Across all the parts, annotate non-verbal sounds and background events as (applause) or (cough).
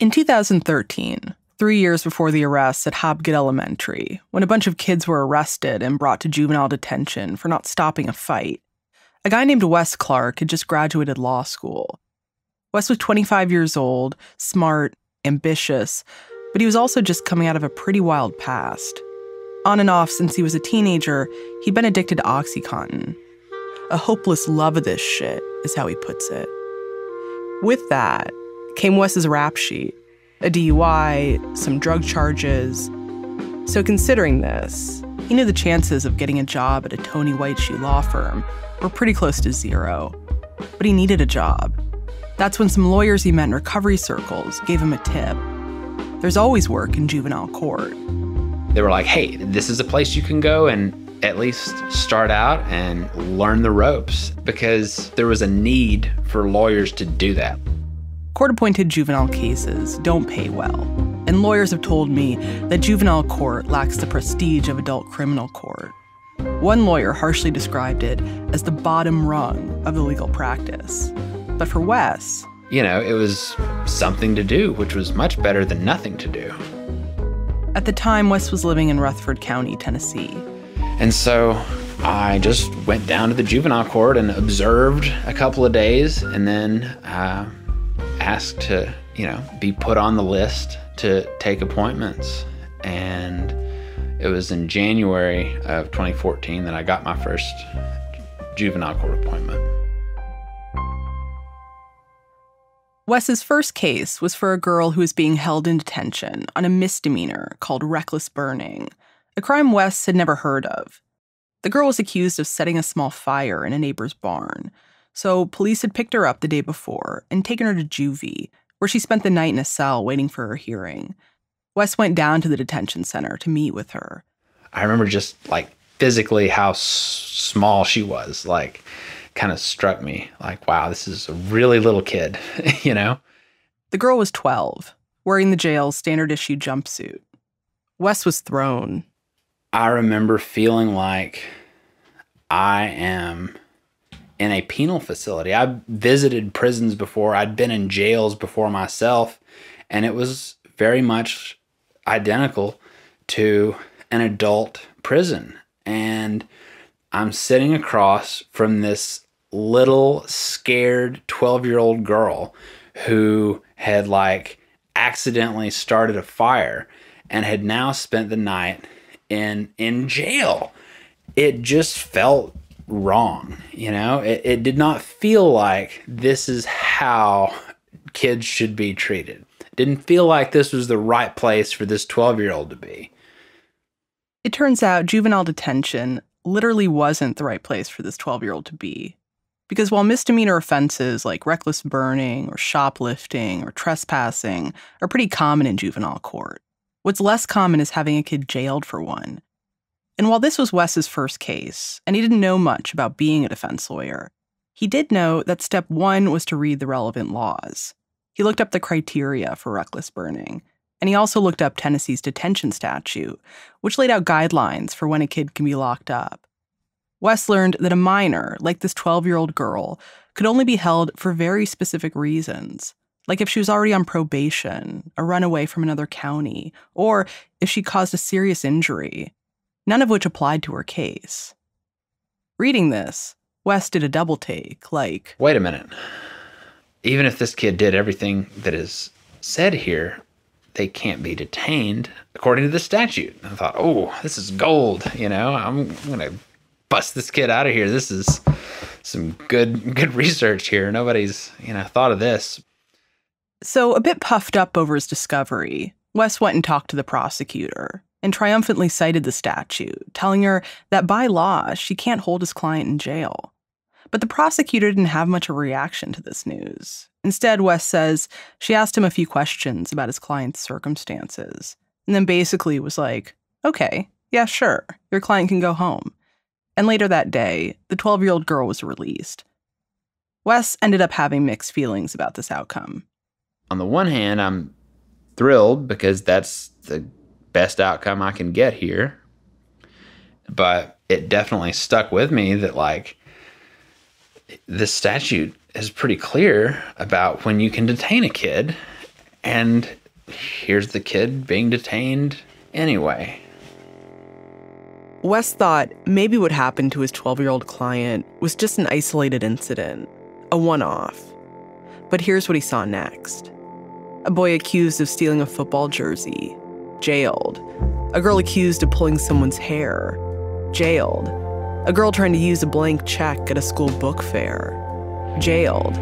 In 2013, three years before the arrests at Hobgood Elementary, when a bunch of kids were arrested and brought to juvenile detention for not stopping a fight, a guy named Wes Clark had just graduated law school. Wes was 25 years old, smart, ambitious, but he was also just coming out of a pretty wild past. On and off since he was a teenager, he'd been addicted to Oxycontin. A hopeless love of this shit, is how he puts it. With that came Wes's rap sheet a DUI, some drug charges. So, considering this, he knew the chances of getting a job at a Tony White shoe law firm were pretty close to zero. But he needed a job. That's when some lawyers he met in recovery circles gave him a tip. There's always work in juvenile court. They were like, hey, this is a place you can go and at least start out and learn the ropes because there was a need for lawyers to do that. Court appointed juvenile cases don't pay well, and lawyers have told me that juvenile court lacks the prestige of adult criminal court. One lawyer harshly described it as the bottom rung of the legal practice. But for Wes, you know, it was something to do, which was much better than nothing to do. At the time, Wes was living in Rutherford County, Tennessee. And so I just went down to the juvenile court and observed a couple of days and then uh, asked to, you know, be put on the list to take appointments. And it was in January of 2014 that I got my first juvenile court appointment. Wes's first case was for a girl who was being held in detention on a misdemeanor called reckless burning, a crime Wes had never heard of. The girl was accused of setting a small fire in a neighbor's barn, so police had picked her up the day before and taken her to juvie, where she spent the night in a cell waiting for her hearing. Wes went down to the detention center to meet with her. I remember just like physically how s- small she was. Like, kind of struck me like, wow, this is a really little kid, (laughs) you know? The girl was 12, wearing the jail's standard issue jumpsuit. Wes was thrown. I remember feeling like I am in a penal facility. I've visited prisons before, I'd been in jails before myself, and it was very much identical to an adult prison. And I'm sitting across from this little scared 12 year old girl who had like accidentally started a fire and had now spent the night in in jail it just felt wrong you know? It, it did not feel like this is how kids should be treated. It didn't feel like this was the right place for this 12 year old to be. It turns out juvenile detention literally wasn't the right place for this 12 year old to be. Because while misdemeanor offenses like reckless burning or shoplifting or trespassing are pretty common in juvenile court, what's less common is having a kid jailed for one. And while this was Wes's first case, and he didn't know much about being a defense lawyer, he did know that step one was to read the relevant laws. He looked up the criteria for reckless burning, and he also looked up Tennessee's detention statute, which laid out guidelines for when a kid can be locked up. Wes learned that a minor, like this 12 year old girl, could only be held for very specific reasons, like if she was already on probation, a runaway from another county, or if she caused a serious injury, none of which applied to her case. Reading this, Wes did a double take, like, Wait a minute. Even if this kid did everything that is said here, they can't be detained according to the statute. I thought, oh, this is gold. You know, I'm going to bust this kid out of here. This is some good good research here. Nobody's, you know, thought of this. So, a bit puffed up over his discovery, Wes went and talked to the prosecutor and triumphantly cited the statute, telling her that by law, she can't hold his client in jail. But the prosecutor didn't have much of a reaction to this news. Instead, Wes says she asked him a few questions about his client's circumstances, and then basically was like, okay, yeah, sure, your client can go home. And later that day, the 12 year old girl was released. Wes ended up having mixed feelings about this outcome. On the one hand, I'm thrilled because that's the best outcome I can get here. But it definitely stuck with me that, like, this statute is pretty clear about when you can detain a kid. And here's the kid being detained anyway. Wes thought maybe what happened to his 12 year old client was just an isolated incident, a one off. But here's what he saw next a boy accused of stealing a football jersey, jailed. A girl accused of pulling someone's hair, jailed. A girl trying to use a blank check at a school book fair, jailed.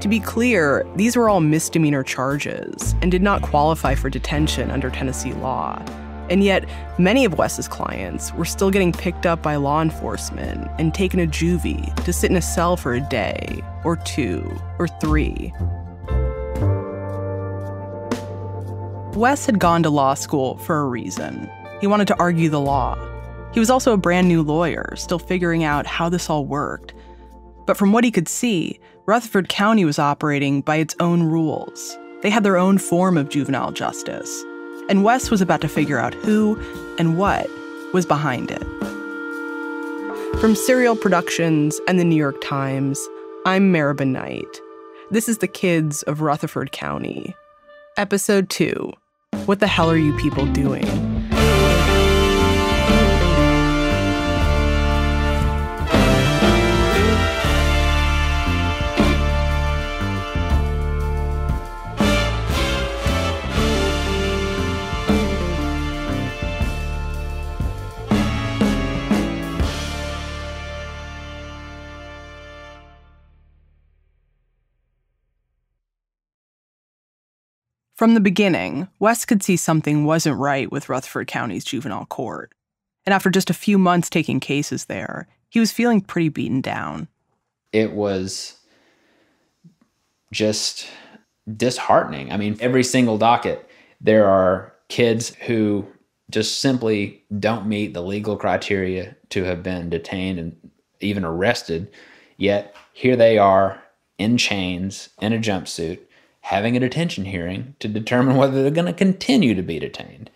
To be clear, these were all misdemeanor charges and did not qualify for detention under Tennessee law. And yet, many of Wes's clients were still getting picked up by law enforcement and taken to juvie to sit in a cell for a day, or two, or three. Wes had gone to law school for a reason. He wanted to argue the law. He was also a brand new lawyer, still figuring out how this all worked. But from what he could see, Rutherford County was operating by its own rules. They had their own form of juvenile justice. And Wes was about to figure out who and what was behind it. From Serial Productions and the New York Times, I'm Meribah Knight. This is The Kids of Rutherford County. Episode 2 What the hell are you people doing? From the beginning, Wes could see something wasn't right with Rutherford County's juvenile court. And after just a few months taking cases there, he was feeling pretty beaten down. It was just disheartening. I mean, every single docket, there are kids who just simply don't meet the legal criteria to have been detained and even arrested. Yet here they are in chains, in a jumpsuit, having a detention hearing to determine whether they're going to continue to be detained.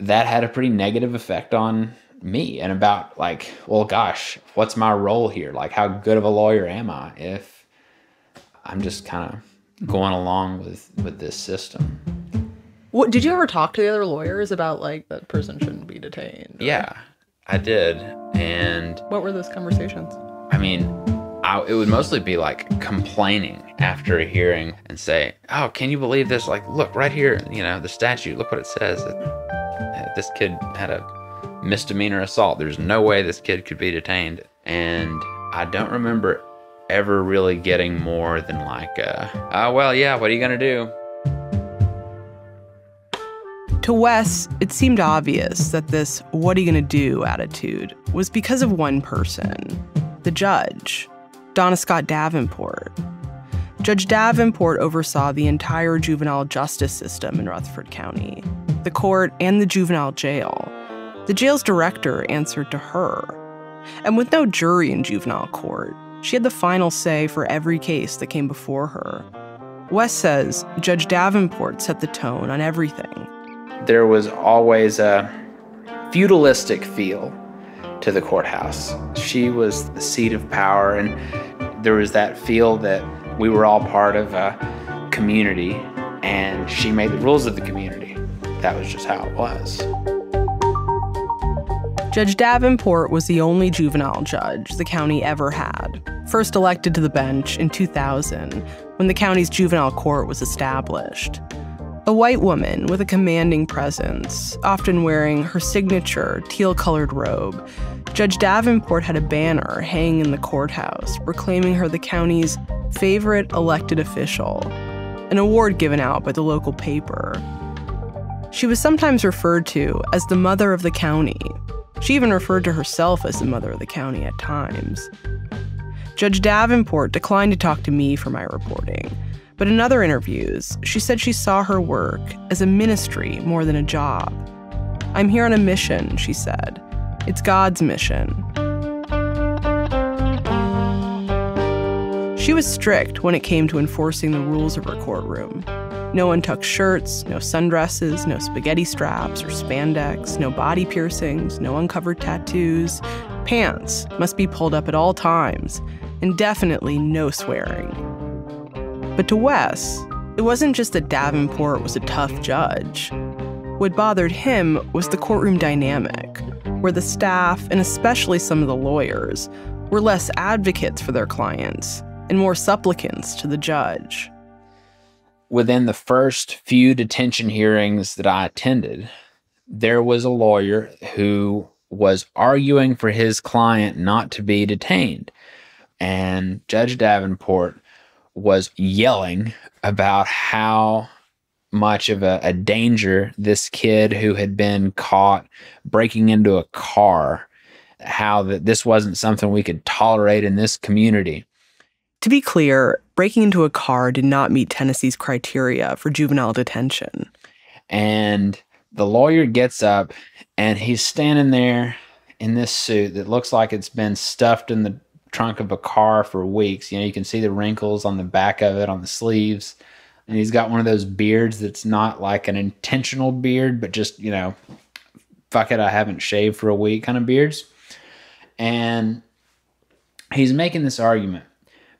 That had a pretty negative effect on me and about like, well, gosh, what's my role here? Like, how good of a lawyer am I if I'm just kind of going along with with this system? What did you ever talk to the other lawyers about like that person shouldn't be detained? Or? Yeah, I did. And what were those conversations? I mean, I, it would mostly be like complaining after a hearing and say, "Oh, can you believe this? Like, look right here, you know, the statute. Look what it says. This kid had a misdemeanor assault. There's no way this kid could be detained." And I don't remember ever really getting more than like, uh, "Oh, well, yeah. What are you gonna do?" To Wes, it seemed obvious that this what are you going to do attitude was because of one person, the judge. Donna Scott Davenport. Judge Davenport oversaw the entire juvenile justice system in Rutherford County, the court, and the juvenile jail. The jail's director answered to her. And with no jury in juvenile court, she had the final say for every case that came before her. Wes says Judge Davenport set the tone on everything. There was always a feudalistic feel to the courthouse. She was the seat of power, and there was that feel that we were all part of a community, and she made the rules of the community. That was just how it was. Judge Davenport was the only juvenile judge the county ever had, first elected to the bench in 2000 when the county's juvenile court was established. A white woman with a commanding presence, often wearing her signature teal colored robe, Judge Davenport had a banner hanging in the courthouse proclaiming her the county's favorite elected official, an award given out by the local paper. She was sometimes referred to as the mother of the county. She even referred to herself as the mother of the county at times. Judge Davenport declined to talk to me for my reporting but in other interviews, she said she saw her work as a ministry more than a job. I'm here on a mission, she said. It's God's mission. She was strict when it came to enforcing the rules of her courtroom. No untucked shirts, no sundresses, no spaghetti straps or spandex, no body piercings, no uncovered tattoos. Pants must be pulled up at all times, and definitely no swearing. But to Wes, It wasn't just that Davenport was a tough judge. What bothered him was the courtroom dynamic, where the staff, and especially some of the lawyers, were less advocates for their clients and more supplicants to the judge. Within the first few detention hearings that I attended, there was a lawyer who was arguing for his client not to be detained. And Judge Davenport was yelling about how much of a, a, danger this kid who had been caught breaking into a car, how that this wasn't something we could tolerate in this community. To be clear, breaking into a car did not meet Tennessee's criteria for juvenile detention. And the lawyer gets up and he's standing there in this suit that looks like it's been stuffed in the trunk of a car for weeks. You know, you can see the wrinkles on the back of it, on the sleeves. And he's got one of those beards that's not like an intentional beard, but just, you know, fuck it, I haven't shaved for a week kind of beards. And he's making this argument.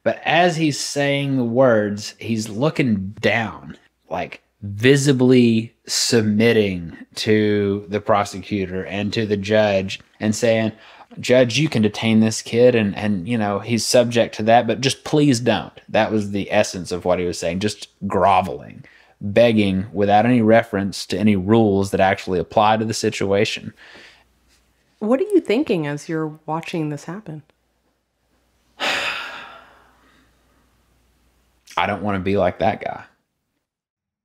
But as he's saying the words, he's looking down, like visibly submitting to the prosecutor and to the judge and saying, Judge, you can detain this kid and and you know, he's subject to that, but just please don't. That was the essence of what he was saying, just groveling, begging without any reference to any rules that actually apply to the situation. What are you thinking as you're watching this happen? (sighs) I don't want to be like that guy.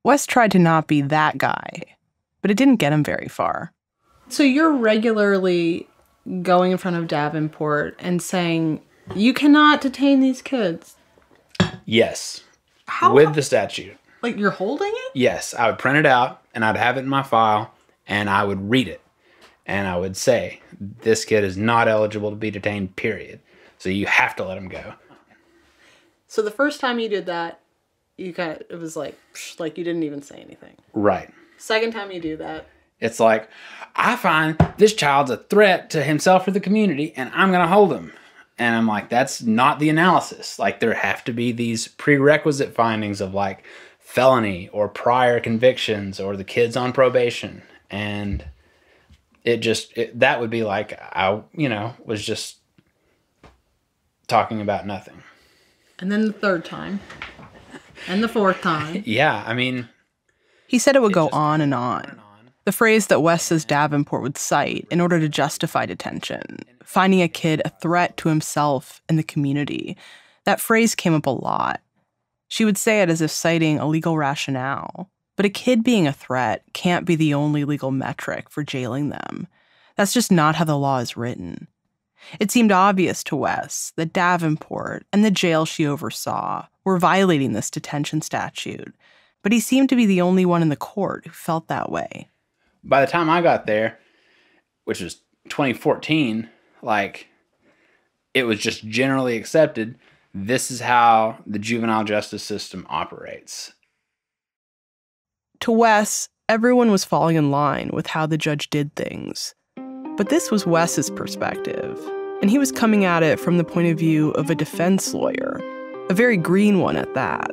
Wes tried to not be that guy, but it didn't get him very far. So you're regularly going in front of Davenport and saying, You cannot detain these kids. Yes. How? With the statute. Like you're holding it? Yes. I would print it out and I'd have it in my file and I would read it. And I would say, This kid is not eligible to be detained, period. So you have to let him go. So the first time you did that, you kind of, it was like psh, like you didn't even say anything. Right. Second time you do that. It's like I find this child's a threat to himself or the community and I'm going to hold him. And I'm like that's not the analysis. Like there have to be these prerequisite findings of like felony or prior convictions or the kids on probation and it just it, that would be like I you know was just talking about nothing. And then the third time. And the fourth time. (laughs) yeah, I mean. He said it would it go on and on. on and on. The phrase that Wes says Davenport would cite in order to justify detention, finding a kid a threat to himself and the community, that phrase came up a lot. She would say it as if citing a legal rationale. But a kid being a threat can't be the only legal metric for jailing them. That's just not how the law is written. It seemed obvious to Wes that Davenport and the jail she oversaw were violating this detention statute, but he seemed to be the only one in the court who felt that way. By the time I got there, which was 2014, like it was just generally accepted this is how the juvenile justice system operates. To Wes, everyone was falling in line with how the judge did things. But this was Wes's perspective, and he was coming at it from the point of view of a defense lawyer a very green one at that.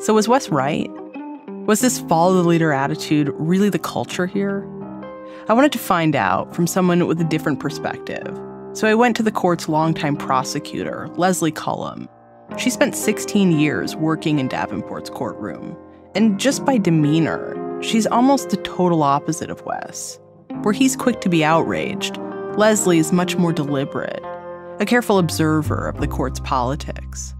So was Wes right? Was this follow the leader attitude really the culture here? I wanted to find out from someone with a different perspective. So I went to the court's longtime prosecutor, Leslie Cullum. She spent 16 years working in Davenport's courtroom. And just by demeanor, she's almost the total opposite of Wes. Where he's quick to be outraged, Leslie is much more deliberate, a careful observer of the court's politics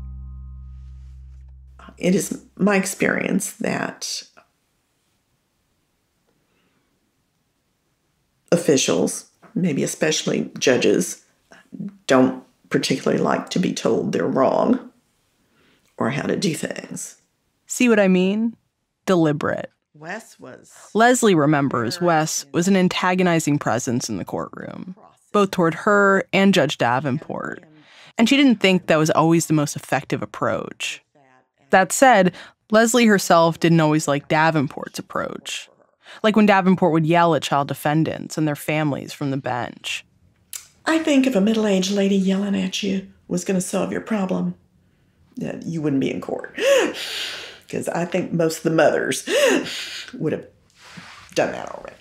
it is my experience that officials, maybe especially judges, don't particularly like to be told they're wrong or how to do things. See what I mean? Deliberate. Wes was. Leslie remembers Wes was an antagonizing presence in the courtroom, both toward her and Judge Davenport. And she didn't think that was always the most effective approach. That said, Leslie herself didn't always like Davenport's approach. Like when Davenport would yell at child defendants and their families from the bench. I think if a middle aged lady yelling at you was going to solve your problem, you wouldn't be in court. (sighs) because I think most of the mothers (laughs) would have done that already.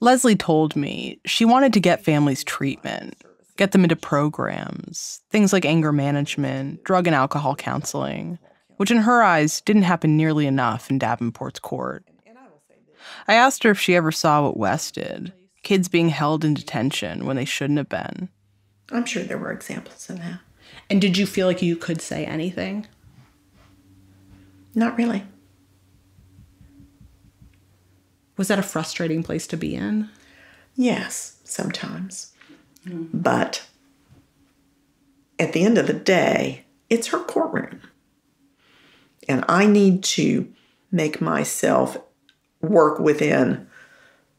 Leslie told me she wanted to get families treatment, get them into programs, things like anger management, drug and alcohol counseling, which in her eyes didn't happen nearly enough in Davenport's court. I asked her if she ever saw what Wes did kids being held in detention when they shouldn't have been. I'm sure there were examples of that. And did you feel like you could say anything? Not really. Was that a frustrating place to be in? Yes, sometimes. But at the end of the day, it's her courtroom. And I need to make myself work within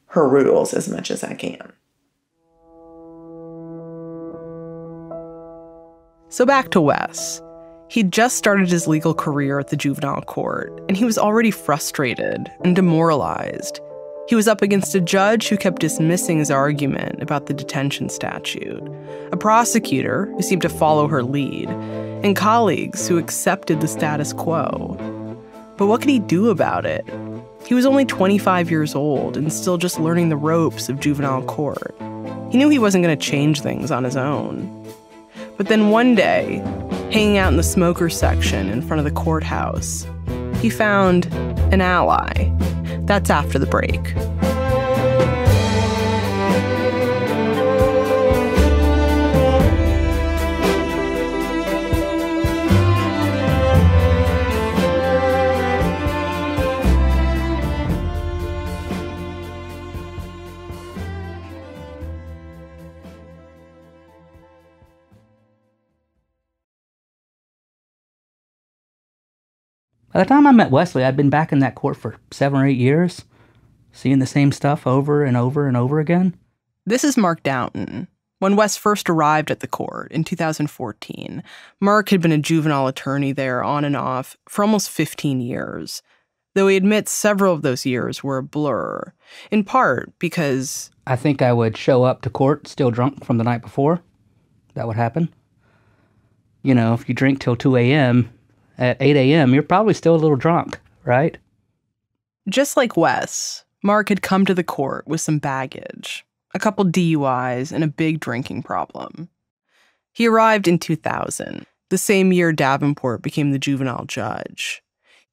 her rules as much as I can. So back to Wes. He'd just started his legal career at the juvenile court, and he was already frustrated and demoralized. He was up against a judge who kept dismissing his argument about the detention statute, a prosecutor who seemed to follow her lead, and colleagues who accepted the status quo. But what could he do about it? He was only 25 years old and still just learning the ropes of juvenile court. He knew he wasn't going to change things on his own. But then one day, hanging out in the smoker section in front of the courthouse, he found an ally. That's after the break. By the time I met Wesley, I'd been back in that court for seven or eight years, seeing the same stuff over and over and over again. This is Mark Downton. When Wes first arrived at the court in 2014, Mark had been a juvenile attorney there on and off for almost 15 years, though he admits several of those years were a blur, in part because I think I would show up to court still drunk from the night before. That would happen. You know, if you drink till 2 a.m., at 8 a.m., you're probably still a little drunk, right? just like Wes, Mark had come to the court with some baggage, a couple DUIs, and a big drinking problem. He arrived in 2000, the same year Davenport became the juvenile judge.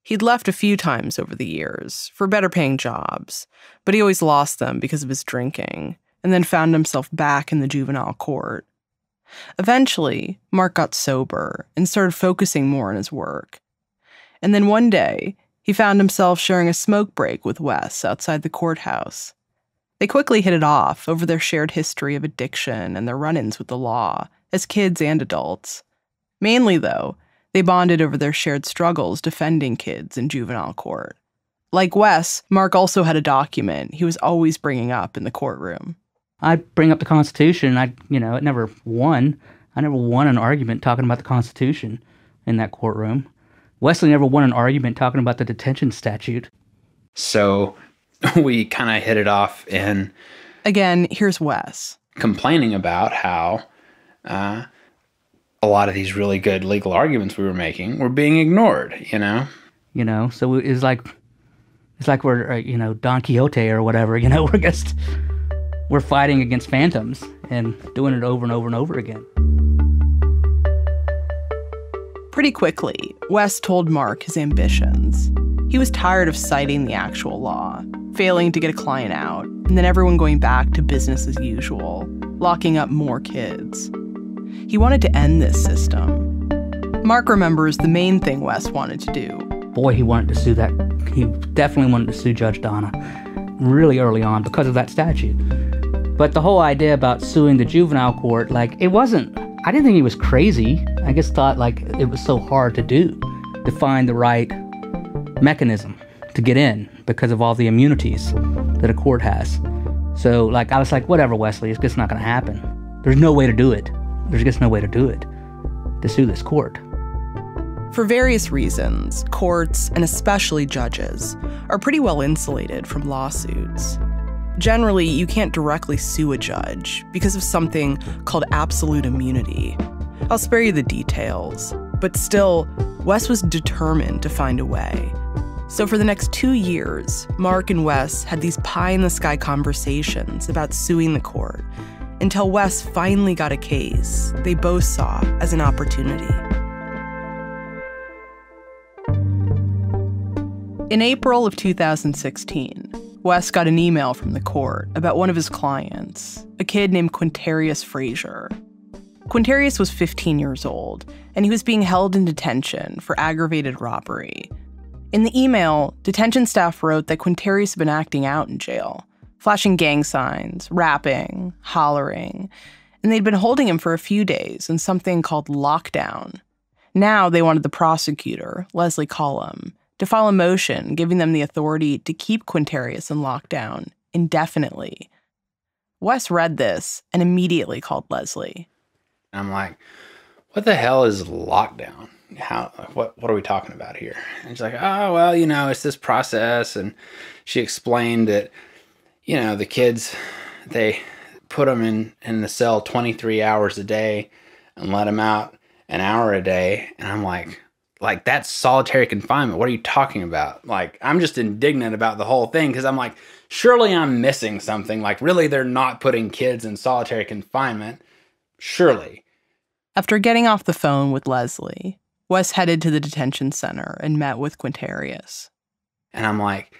He'd left a few times over the years for better paying jobs, but he always lost them because of his drinking, and then found himself back in the juvenile court. Eventually, Mark got sober and started focusing more on his work. And then one day, he found himself sharing a smoke break with Wes outside the courthouse. They quickly hit it off over their shared history of addiction and their run ins with the law, as kids and adults. Mainly, though, they bonded over their shared struggles defending kids in juvenile court. Like Wes, Mark also had a document he was always bringing up in the courtroom. I'd bring up the Constitution. I, you know, it never won. I never won an argument talking about the Constitution in that courtroom. Wesley never won an argument talking about the detention statute. So (laughs) we kind of hit it off in Again, here's Wes. complaining about how uh, a lot of these really good legal arguments we were making were being ignored, you know? You know, so it's like it's like we're uh, you know Don Quixote or whatever. (laughs) You know, we're just we're fighting against phantoms and doing it over and over and over again. Pretty quickly, Wes told Mark his ambitions. He was tired of citing the actual law, failing to get a client out, and then everyone going back to business as usual, locking up more kids. He wanted to end this system. Mark remembers the main thing Wes wanted to do Boy, he wanted to sue that. He definitely wanted to sue Judge Donna really early on because of that statute. But the whole idea about suing the juvenile court, like, it wasn't. I didn't think he was crazy. I just thought, like, it was so hard to do to find the right mechanism to get in because of all the immunities that a court has. So, like, I was like, whatever, Wesley, it's just not going to happen. There's no way to do it. There's just no way to do it to sue this court. For various reasons, courts, and especially judges, are pretty well insulated from lawsuits. Generally, you can't directly sue a judge because of something called absolute immunity. I'll spare you the details, But still, Wes was determined to find a way. So for the next two years, Mark and Wes had these pie in the sky conversations about suing the court until Wes finally got a case they both saw as an opportunity. In April of 2016, Wes got an email from the court about one of his clients, a kid named Quintarius Frazier. Quintarius was 15 years old, and he was being held in detention for aggravated robbery. In the email, detention staff wrote that Quintarius had been acting out in jail, flashing gang signs, rapping, hollering, and they'd been holding him for a few days in something called lockdown. Now they wanted the prosecutor, Leslie Cullum, to a motion giving them the authority to keep Quintarius in lockdown indefinitely. Wes read this and immediately called Leslie. I'm like, what the hell is lockdown? How what what are we talking about here? And she's like, oh well, you know, it's this process, and she explained that, you know, the kids, they put them in in the cell 23 hours a day, and let them out an hour a day, and I'm like, like that's solitary confinement. What are you talking about? Like I'm just indignant about the whole thing because I'm like, surely I'm missing something. Like really, they're not putting kids in solitary confinement. Surely. After getting off the phone with Leslie, Wes headed to the detention center and met with Quintarius. And I'm like,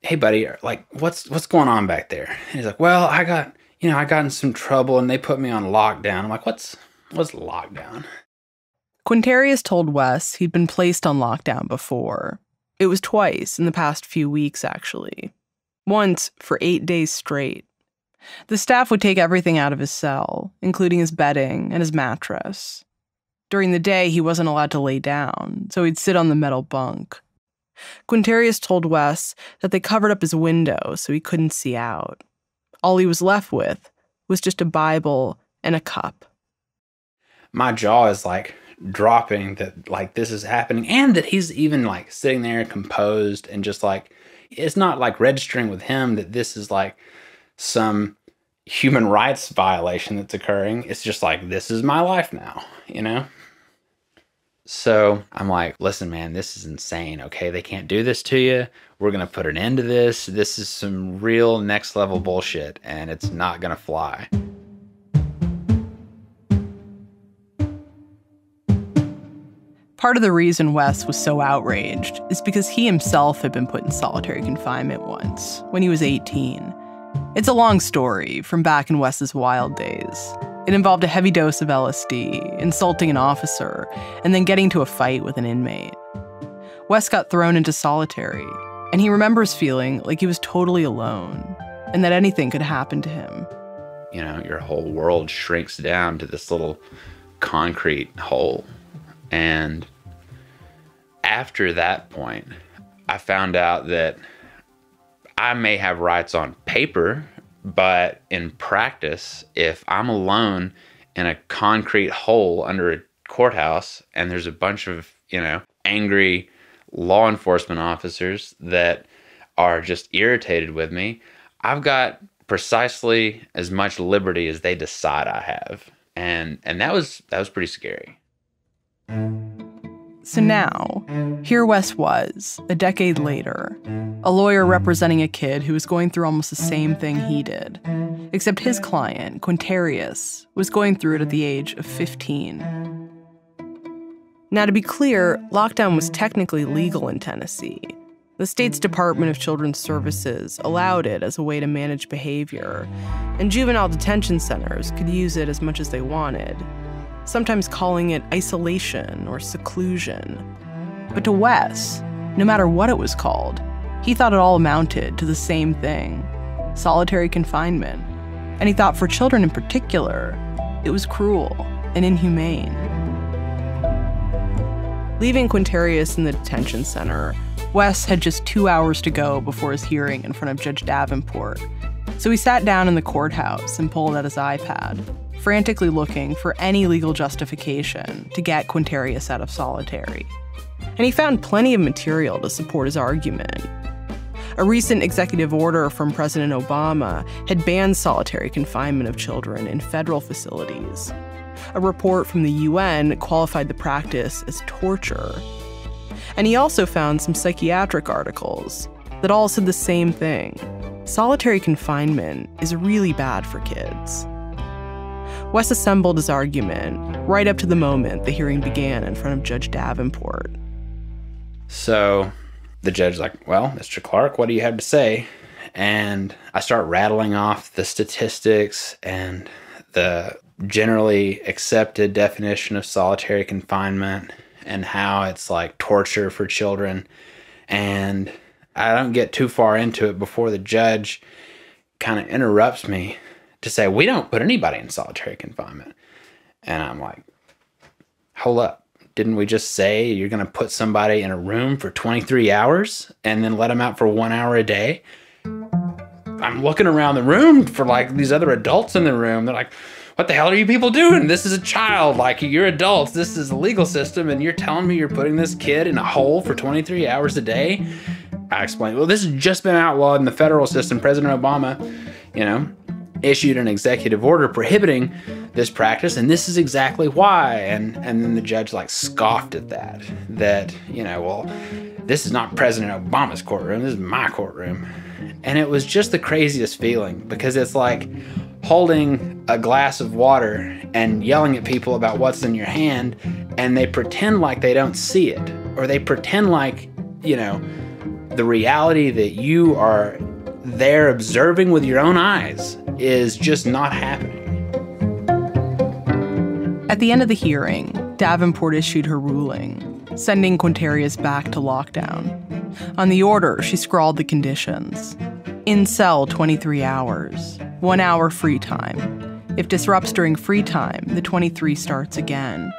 hey buddy, uh, like what's what's going on back there? And he's like, well, I got you know I got in some trouble and they put me on lockdown. I'm like, what's what's lockdown? Quintarius told Wes he'd been placed on lockdown before. It was twice in the past few weeks, actually. Once for eight days straight. The staff would take everything out of his cell, including his bedding and his mattress. During the day, he wasn't allowed to lay down, so he'd sit on the metal bunk. Quintarius told Wes that they covered up his window so he couldn't see out. All he was left with was just a Bible and a cup. My jaw is like dropping that like this is happening and that he's even like sitting there composed and just like it's not like registering with him that this is like some human rights violation that's occurring. It's just like this is my life now, you know? So I'm like, listen, man, this is insane. Okay, they can't do this to you. We're going to put an end to this. This is some real next level bullshit, and it's not going to fly. Part of the reason Wes was so outraged is because he himself had been put in solitary confinement once, when he was 18. It's a long story from back in Wes's wild days. It involved a heavy dose of LSD, insulting an officer, and then getting to a fight with an inmate. Wes got thrown into solitary, and he remembers feeling like he was totally alone and that anything could happen to him. You know, your whole world shrinks down to this little concrete hole. And after that point, I found out that I may have rights on paper, but in practice, if I'm alone in a concrete hole under a courthouse and there's a bunch of, you know, angry law enforcement officers that are just irritated with me, I've got precisely as much liberty as they decide I have. And and that was that was pretty scary. So now, here Wes was, a decade later, a lawyer representing a kid who was going through almost the same thing he did. Except his client, Quintarius, was going through it at the age of 15. Now, to be clear, lockdown was technically legal in Tennessee. The state's Department of Children's Services allowed it as a way to manage behavior, and juvenile detention centers could use it as much as they wanted sometimes calling it isolation or seclusion. But to Wes, no matter what it was called, he thought it all amounted to the same thing solitary confinement. And he thought for children in particular, it was cruel and inhumane. Leaving Quintarius in the detention center, Wes had just two hours to go before his hearing in front of Judge Davenport. So he sat down in the courthouse and pulled out his iPad frantically looking for any legal justification to get Quintarius out of solitary. And he found plenty of material to support his argument. A recent executive order from President Obama had banned solitary confinement of children in federal facilities. A report from the UN qualified the practice as torture. And he also found some psychiatric articles that all said the same thing solitary confinement is really bad for kids. Wes assembled his argument right up to the moment the hearing began in front of Judge Davenport. So the judge's like, Well, Mr. Clark, what do you have to say? And I start rattling off the statistics and the generally accepted definition of solitary confinement and how it's like torture for children. And I don't get too far into it before the judge kind of interrupts me to say, We don't put anybody in solitary confinement. And I'm like, Hold up. Didn't we just say you're going to put somebody in a room for 23 hours and then let them out for one hour a day? I'm looking around the room for like these other adults in the room. They're like, what the hell are you people doing? This is a child. Like, you're adults. This is a legal system. And you're telling me you're putting this kid in a hole for 23 hours a day? I explained, well, this has just been outlawed in the federal system. President Obama, you know, issued an executive order prohibiting this practice and this is exactly why. And and then the judge like scoffed at that that you know well this is not president obama's courtroom this is my courtroom. And it was just the craziest feeling because it's like holding a glass of water and yelling at people about what's in your hand and they pretend like they don't see it or they pretend like you know the reality that you are there observing with your own eyes is just not happening. At the end of the hearing, Davenport issued her ruling, sending Quintarius back to lockdown. On the order, she scrawled the conditions in cell 23 hours, one hour free time. If disrupts during free time, the 23 starts again.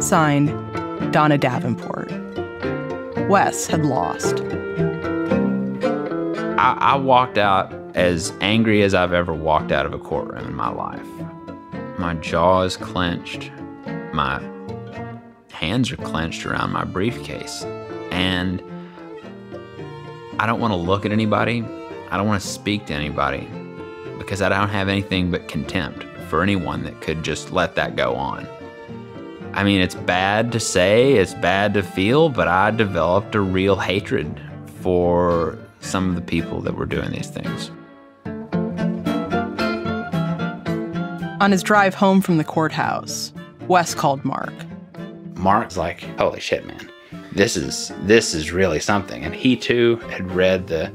Signed, Donna Davenport. Wes had lost. I, I walked out as angry as I've ever walked out of a courtroom in my life. My jaw is clenched. My hands are clenched around my briefcase. And I don't want to look at anybody. I don't want to speak to anybody because I don't have anything but contempt for anyone that could just let that go on. I mean, it's bad to say, it's bad to feel, but I developed a real hatred for some of the people that were doing these things. On his drive home from the courthouse, Wes called Mark. Mark's like, "Holy shit, man. This is this is really something." And he too had read the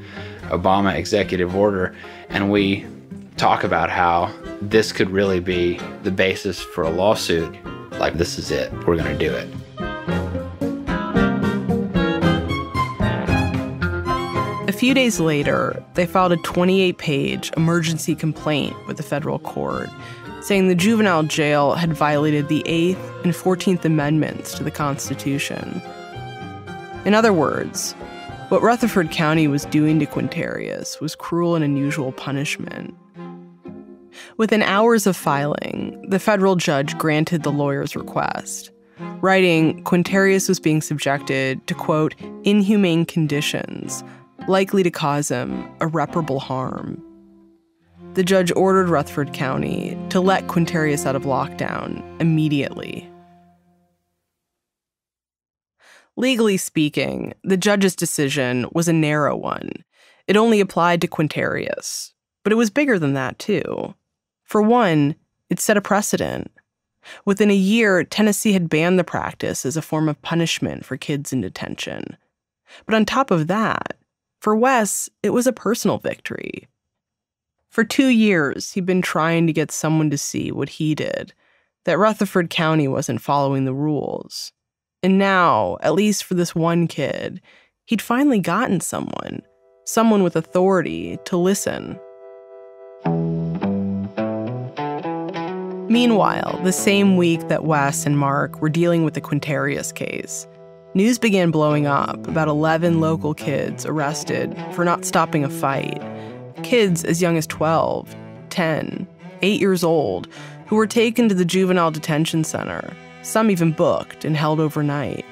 Obama executive order and we talk about how this could really be the basis for a lawsuit. Like this is it. We're going to do it. A few days later, they filed a 28 page emergency complaint with the federal court saying the juvenile jail had violated the 8th and 14th Amendments to the Constitution. In other words, what Rutherford County was doing to Quintarius was cruel and unusual punishment. Within hours of filing, the federal judge granted the lawyer's request, writing Quintarius was being subjected to, quote, inhumane conditions likely to cause him irreparable harm the judge ordered Rutherford County to let Quintarius out of lockdown immediately. Legally speaking, the judge's decision was a narrow one. It only applied to Quintarius, but it was bigger than that, too. For one, it set a precedent. Within a year, Tennessee had banned the practice as a form of punishment for kids in detention. But on top of that, for Wes, it was a personal victory. For two years, he'd been trying to get someone to see what he did that Rutherford County wasn't following the rules. And now, at least for this one kid, he'd finally gotten someone, someone with authority to listen. Meanwhile, the same week that Wes and Mark were dealing with the Quintarius case, news began blowing up about 11 local kids arrested for not stopping a fight kids as young as 12, 10, 8 years old who were taken to the juvenile detention center, some even booked and held overnight.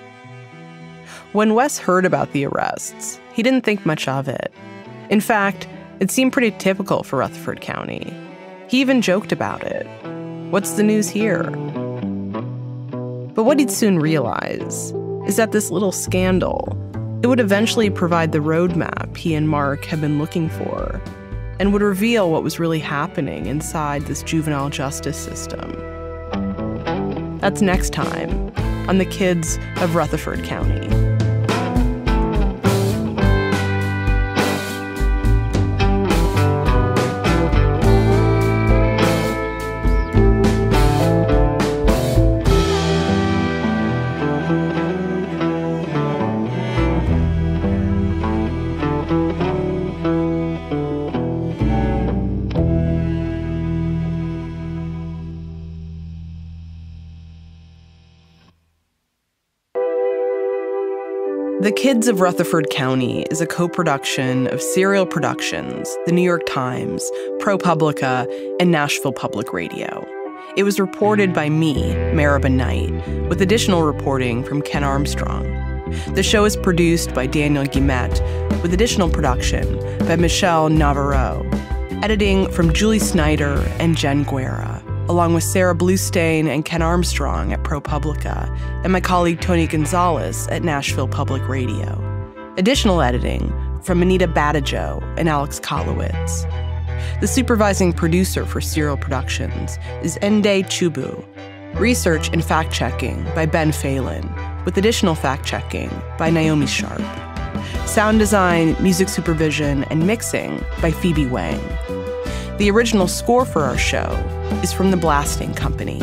When Wes heard about the arrests, he didn't think much of it. In fact, it seemed pretty typical for Rutherford County. He even joked about it. What's the news here? But what he'd soon realize is that this little scandal, it would eventually provide the roadmap he and Mark had been looking for and would reveal what was really happening inside this juvenile justice system. That's next time on The Kids of Rutherford County. Kids of Rutherford County is a co production of Serial Productions, The New York Times, ProPublica, and Nashville Public Radio. It was reported by me, Meribah Knight, with additional reporting from Ken Armstrong. The show is produced by Daniel Guillemette, with additional production by Michelle Navarro. Editing from Julie Snyder and Jen Guerra along with Sarah Blustain and Ken Armstrong at ProPublica, and my colleague Tony Gonzalez at Nashville Public Radio. Additional editing from Anita Badejo and Alex Kolowitz. The supervising producer for Serial Productions is Ende Chubu. Research and fact checking by Ben Phelan, with additional fact checking by Naomi Sharp. Sound design, music supervision, and mixing by Phoebe Wang. The original score for our show is from The Blasting Company.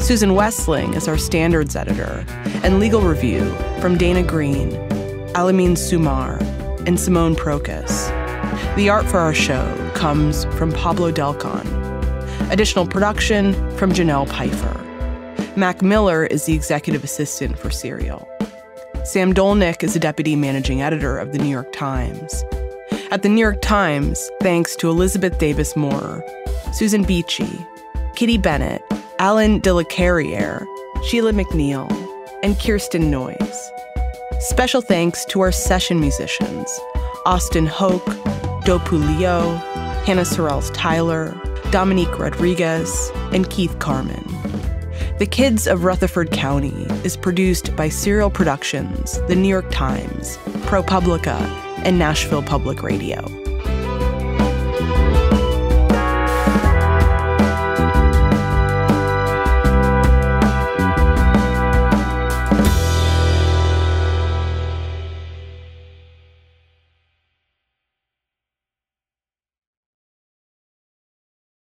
Susan Wessling is our standards editor, and legal review from Dana Green, Al-Amyn Sumar, and Simone Procas. The art for our show comes from Pablo Delcan. Additional production from Janelle Pfeiffer. Mac Miller is the executive assistant for Serial. Sam Dolnick is the deputy managing editor of the New York Times. At the New York Times, thanks to Elizabeth Davis Moore, Susan Beachy, Kitty Bennett, Alain Delaquérière, Sheila McNeil, and Kirsten Noyes. Special thanks to our session musicians Austin Hoke, Dopu Leo, Hannah Sorrells Tyler, Dominique Rodriguez, and Keith Carmen. The Kids of Rutherford County is produced by Serial Productions, The New York Times, ProPublica, and Nashville Public Radio.